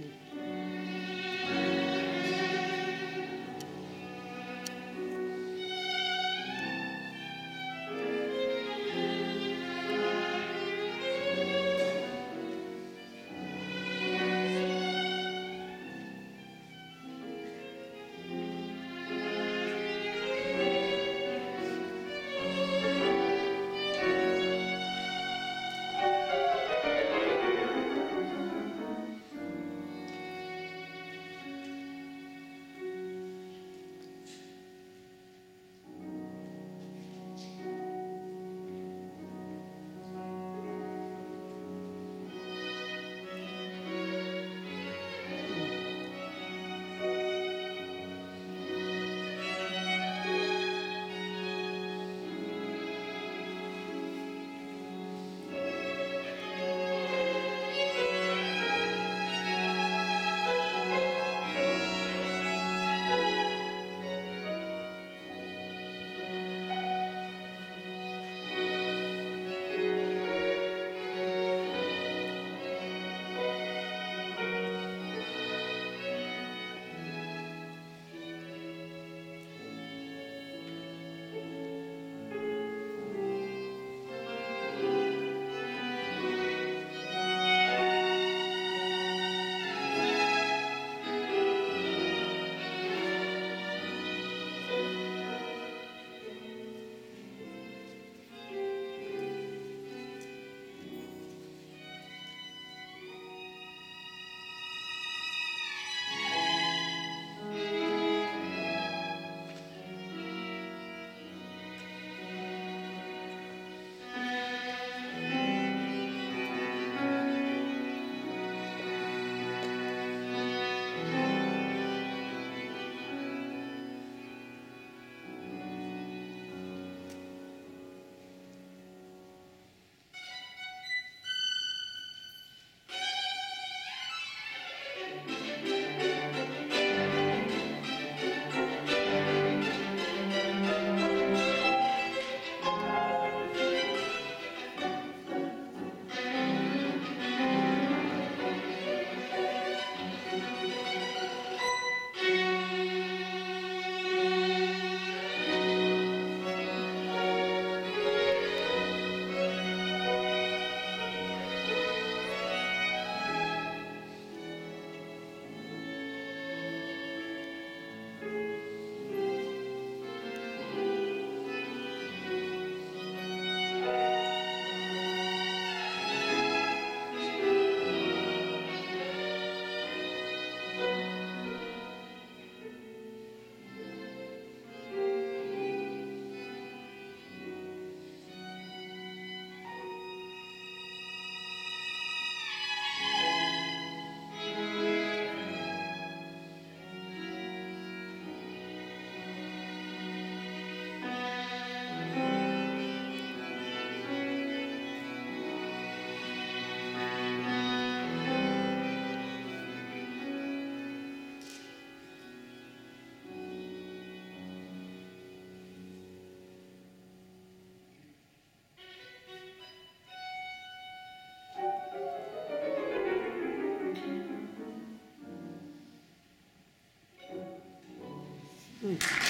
Espírito. Mm.